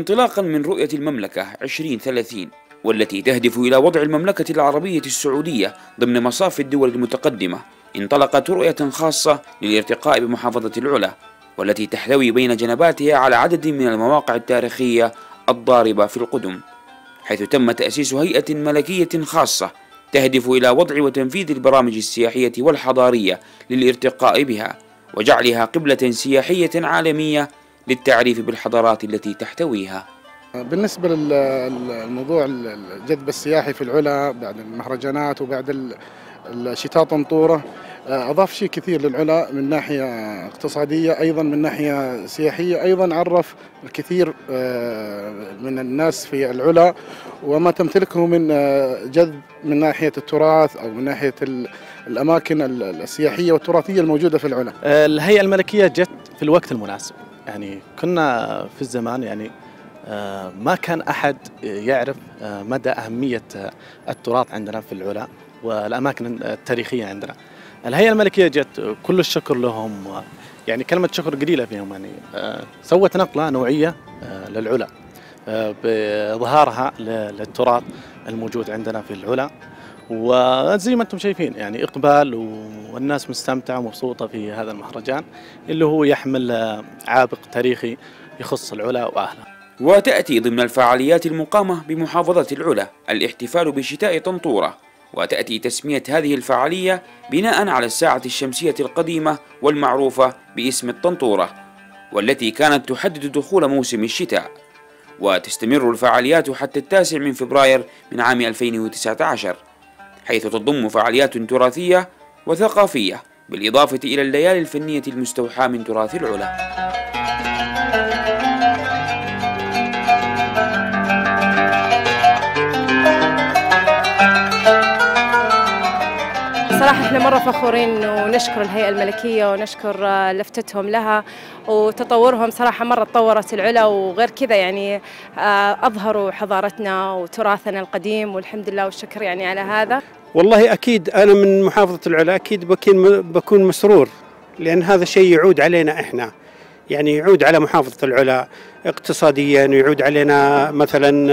انطلاقا من رؤية المملكة 2030 والتي تهدف إلى وضع المملكة العربية السعودية ضمن مصاف الدول المتقدمة. انطلقت رؤية خاصة للارتقاء بمحافظة العلا والتي تحتوي بين جنباتها على عدد من المواقع التاريخية الضاربة في القدم حيث تم تأسيس هيئة ملكية خاصة تهدف إلى وضع وتنفيذ البرامج السياحية والحضارية للارتقاء بها وجعلها قبلة سياحية عالمية للتعريف بالحضارات التي تحتويها. بالنسبة للموضوع الجذب السياحي في العلا بعد المهرجانات وبعد الشتاء طنطورة أضاف شيء كثير للعلا من ناحية اقتصادية أيضا من ناحية سياحية أيضا عرف الكثير آه، من الناس في العلا وما تمتلكه من آه، جذب من ناحية التراث أو من ناحية الأماكن السياحية والتراثية الموجودة في العلا. الهيئة الملكية جت في الوقت المناسب. يعني كنا في الزمان يعني آه، ما كان أحد يعرف مدى أهمية التراث عندنا في العلا والأماكن التاريخية عندنا. الهيئة الملكية جت كل الشكر لهم يعني كلمة شكر قليلة فيهم يعني آه، سوت نقلة نوعية آه، للعلا آه، بإظهارها للتراث الموجود عندنا في العلا. وزي ما أنتم شايفين يعني إقبال والناس مستمتعة ومبسوطة في هذا المهرجان اللي هو يحمل عابق تاريخي يخص العلا واهلها. وتأتي ضمن الفعاليات المقامة بمحافظة العلا الاحتفال بشتاء طنطورة وتأتي تسمية هذه الفعالية بناء على الساعة الشمسية القديمة والمعروفة باسم الطنطورة والتي كانت تحدد دخول موسم الشتاء وتستمر الفعاليات حتى التاسع من فبراير من عام 2019 حيث تضم فعاليات تراثية وثقافية بالإضافة إلى الليالي الفنية المستوحاة من تراث العلا. صراحة إحنا مرة فخورين ونشكر الهيئة الملكية ونشكر لفتتهم لها وتطورهم صراحة مرة تطورت العلا وغير كذا يعني آه، أظهروا حضارتنا وتراثنا القديم والحمد لله والشكر يعني على هذا. والله أكيد أنا من محافظة العلا أكيد بكون بكون مسرور لأن هذا الشيء يعود علينا إحنا. يعني يعود على محافظة العلا اقتصاديا ويعود علينا مثلا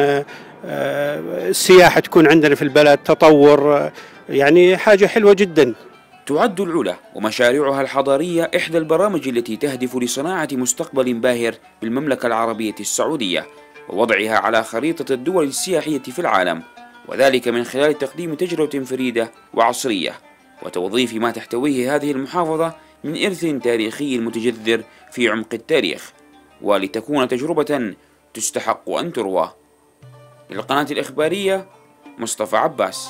آه، السياحة تكون عندنا في البلد تطور يعني حاجة حلوة جدا. تعد العلا ومشاريعها الحضارية إحدى البرامج التي تهدف لصناعة مستقبل باهر بالمملكة العربية السعودية ووضعها على خريطة الدول السياحية في العالم وذلك من خلال تقديم تجربة فريدة وعصرية وتوظيف ما تحتويه هذه المحافظة من إرث تاريخي متجذر في عمق التاريخ ولتكون تجربة تستحق أن تروى. للقناة الإخبارية مصطفى عباس.